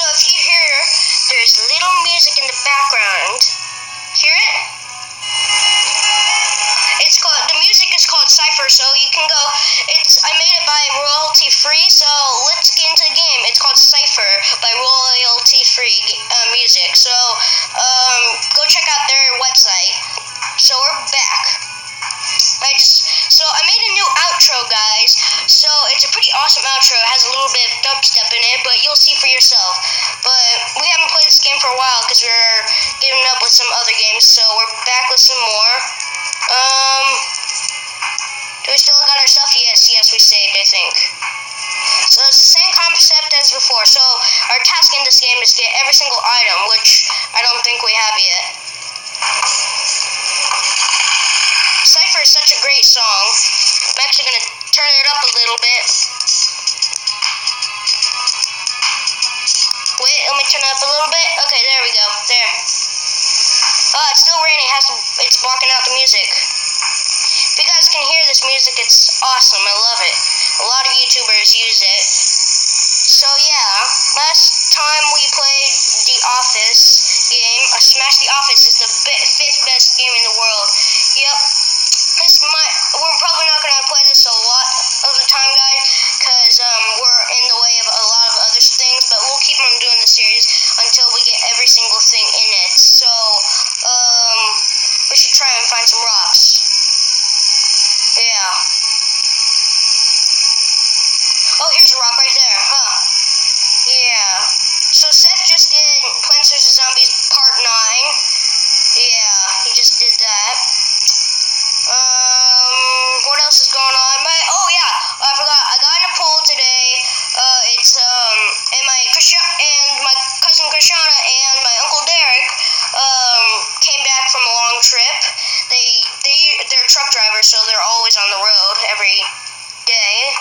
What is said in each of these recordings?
So if you hear there's little music in the background, called Cipher, so you can go. It's I made it by royalty free, so let's get into the game. It's called Cipher by royalty free uh, music. So um, go check out their website. So we're back. I just so I made a new outro, guys. So it's a pretty awesome outro. It has a little bit of dubstep in it, but you'll see for yourself. But we haven't played this game for a while because we're giving up with some other games. So we're back with some more. Um, do we still got our stuff? Yes, yes, we saved, I think. So it's the same concept as before. So our task in this game is get every single item, which I don't think we have yet. Cipher is such a great song. I'm actually gonna turn it up a little bit. Wait, let me turn it up a little bit. Okay, there we go. There. Oh, it's still raining. It has to. It's blocking out the music. You guys can hear this music, it's awesome. I love it. A lot of YouTubers use it. So yeah, last time we played The Office game, uh, Smash The Office is the bi- fifth best game in the world. Yep. This might. We're probably not gonna play this a lot of the time, guys, because um, we're in the way of a lot of other things. But we'll keep on doing the series until we get every single thing in it. So um, we should try and find some rocks. Yeah. Oh, here's a rock right there, huh? Yeah. So Seth just did Plants vs. Zombies Part 9. Yeah, he just did that. Um, what else is going on? My, oh yeah, I forgot. I got in a pool today. Uh, it's um, and my Christian and my cousin Krishana and my uncle Derek um came back from a long trip. They they they're truck drivers, so they're always on the road every day.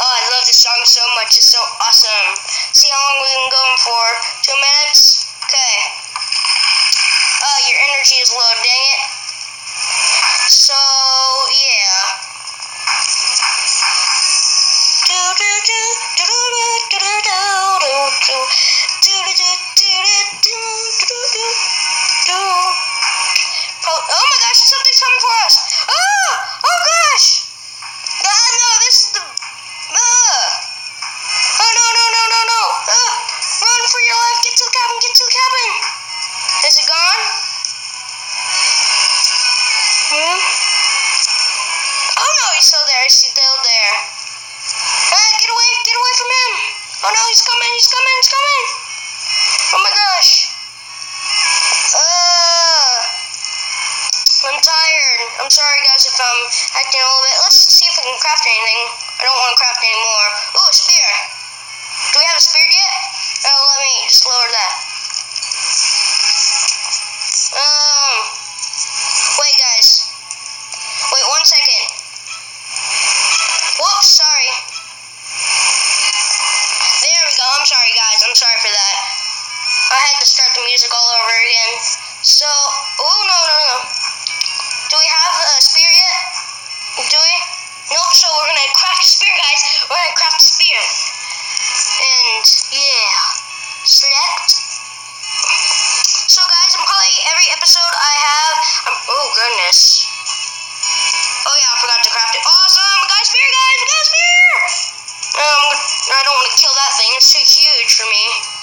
Oh, I love this song so much. It's so awesome. See how long we've been going for? Two minutes? Okay. Oh, your energy is low, dang it. So, yeah. Do do do do do do coming for us. Oh, oh gosh. Ah, no, this is the. Uh. Oh no no no no no! Uh, run for your life! Get to the cabin! Get to the cabin! Is it gone? Hmm. Oh no, he's still there. He's still there. Uh, get away! Get away from him! Oh no, he's coming! He's coming! He's coming! Oh my gosh! I'm tired. I'm sorry, guys, if I'm acting a little bit. Let's see if we can craft anything. I don't want to craft anymore. Ooh, a spear. Do we have a spear yet? Oh, let me just lower that. So we're gonna craft a spear, guys. We're gonna craft a spear. And, yeah. Select. So, guys, I'm probably every episode I have. Um, oh, goodness. Oh, yeah, I forgot to craft it. Awesome! A spear, guys! A spear! Um, I don't want to kill that thing. It's too huge for me.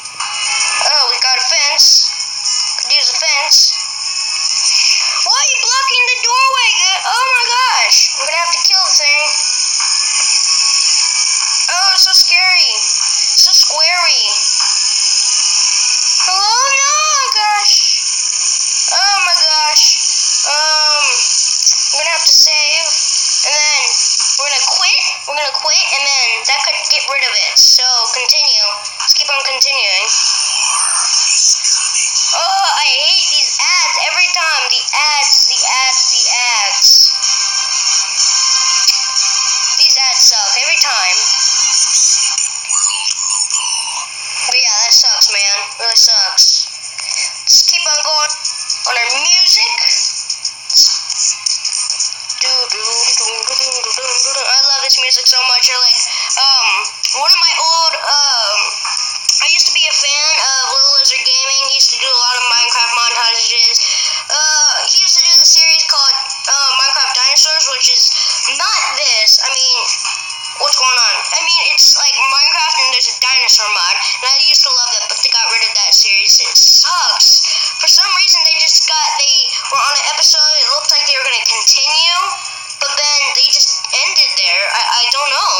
It's so squarey. Hello? No, gosh. Oh my gosh. Um, I'm gonna have to save. And then we're gonna quit. We're gonna quit, and then that could get rid of it. So continue. Let's keep on continuing. Oh, I hate these ads every time. The ads, the ads, the ads. These ads suck every time. Sucks, man. Really sucks. Let's keep on going on our music. I love this music so much. I like um one of my old um I used to be a fan of Little Lizard Gaming. He used to do a lot of Minecraft montages. Uh, he used to do the series called uh, Minecraft Dinosaurs, which is not this. I mean, what's going on? I mean, it's like Minecraft and there's a dinosaur mod. And I used to love that, but they got rid of that series. It sucks. For some reason, they just got, they were on an episode. It looked like they were going to continue, but then they just ended there. I, I don't know.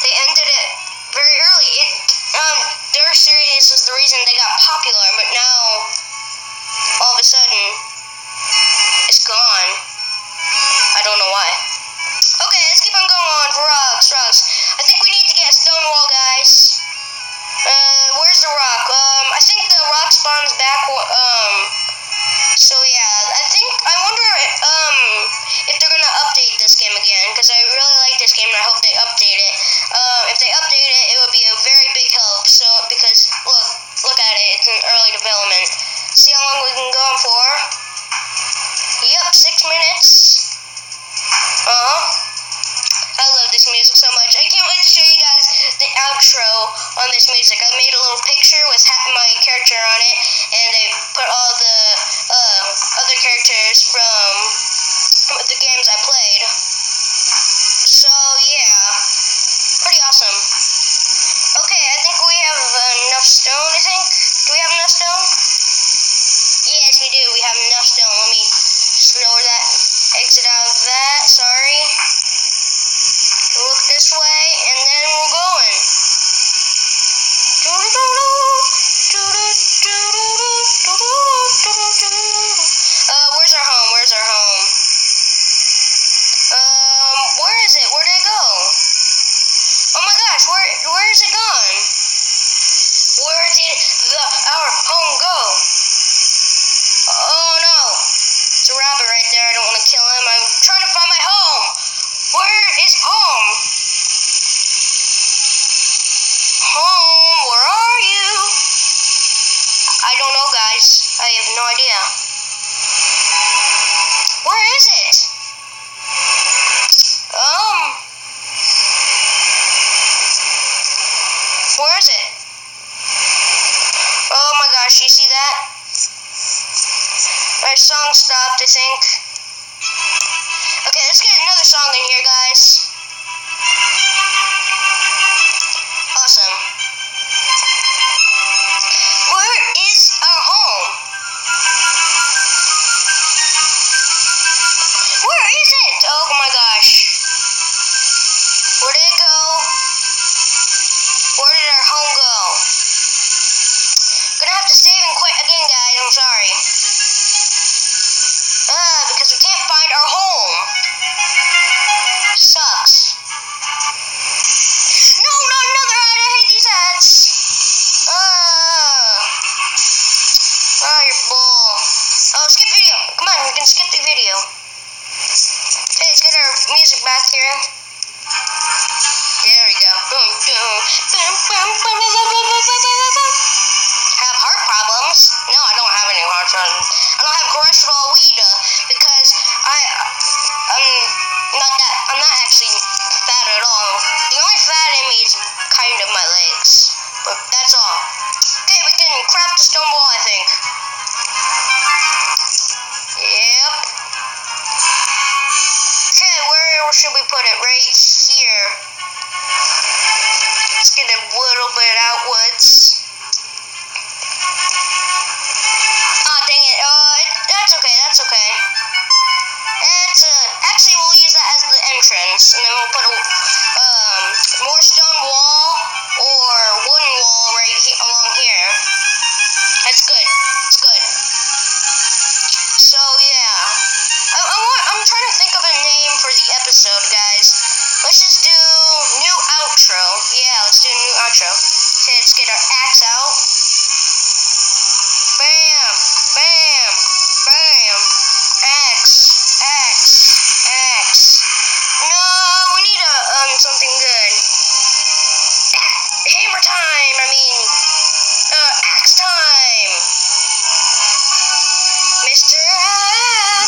They ended it very early. It, um, their series was the reason they got popular, but now, all of a sudden, it's gone. I don't know why. I think the rock spawns back. Um, so yeah, I think I wonder um if they're gonna update this game again because I really like this game and I hope they update it. Um, if they update it, it would be a very big help. So because look, look at it, it's in early development. See how long we can go on for? Yep, six minutes. Uh huh. I love this music so much. I can't wait to show you guys the outro on this music. I made a little picture with my character on it, and I put all the uh, other characters from the games I played. So, yeah. Pretty awesome. Okay, I think we have enough stone, I think. Do we have enough stone? Yes, we do. We have enough stone. Let me just lower that, exit out of that. Sorry this way, and then we're going. Uh, where's our home? Where's our home? Um, where is it? Where did it go? Oh my gosh, where where is it gone? Where did the our home go? Oh no. It's a rabbit right there. I don't want to kill him. I'm trying to find my home. Where is home? Home, where are you? I don't know, guys. I have no idea. Where is it? Um. Where is it? Oh my gosh, you see that? My song stopped, I think. Okay, let's get another song in here, guys. Awesome. Where is our home? Where is it? Oh my gosh. Where did it go? Where did our home go? Gonna have to save and quit again, guys. I'm sorry. Uh, because we can't find our home. Sucks. No, not another ad. I hate these ads. Uh. Oh, you're bull. Oh, skip video. Come on, we can skip the video. Hey, let's get our music back here. There we go. Boom, boom. Have heart problems? No, I don't have any heart problems. I don't have cholesterol either because I I'm not that I'm not actually fat at all. The only fat in me is kind of my legs, but that's all. Okay, we can craft the stone wall, I think. Yep. Okay, where should we put it? Right here. Let's get a little bit outwards. That's okay. That's okay. It's uh, actually we'll use that as the entrance, and then we'll put a um more stone wall or wooden wall right he- along here. That's good. It's good. So yeah, I, I want. I'm trying to think of a name for the episode, guys. Let's just do new outro. Yeah, let's do a new outro. Okay, let's get our axe out. Bam, bam, bam. X, X, X. No, we need a um something good. Hammer time. I mean, uh, axe time. Mr.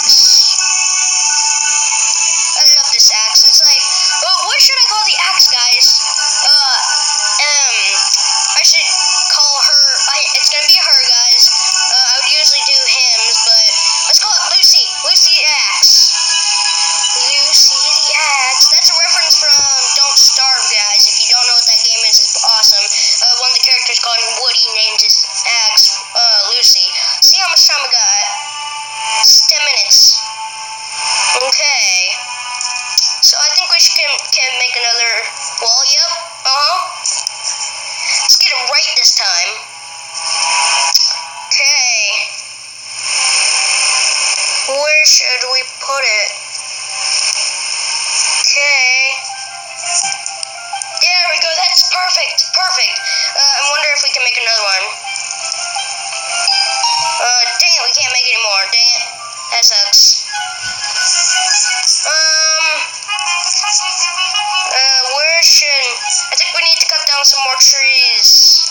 Axe. I love this axe. It's like, uh, what should I call the axe, guys? Uh, um, I should call her I, it's gonna be her, guys. Uh, I would usually do hymns, but let's call it Lucy. Lucy Axe. Lucy the Axe. That's a reference from Don't Starve, guys. If you don't know what that game is, it's awesome. Uh, one of the characters called Woodie named his axe uh, Lucy. See how much time we got? It's 10 minutes. Okay. So I think we should can, can make another. Yep. Should we put it? Okay. There we go. That's perfect. Perfect. Uh, I wonder if we can make another one. Uh, dang it. We can't make any more. Dang it. That sucks. Um. Uh, where should... I think we need to cut down some more trees.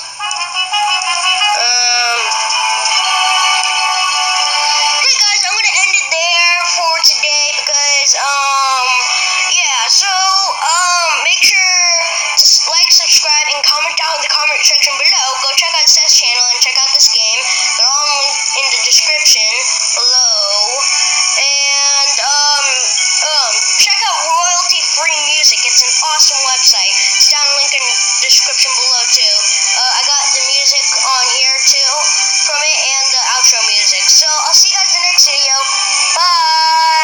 Channel and check out this game. They're all in the description below. And, um, um, check out Royalty Free Music. It's an awesome website. It's down link in the description below, too. Uh, I got the music on here, too, from it, and the outro music. So, I'll see you guys in the next video. Bye!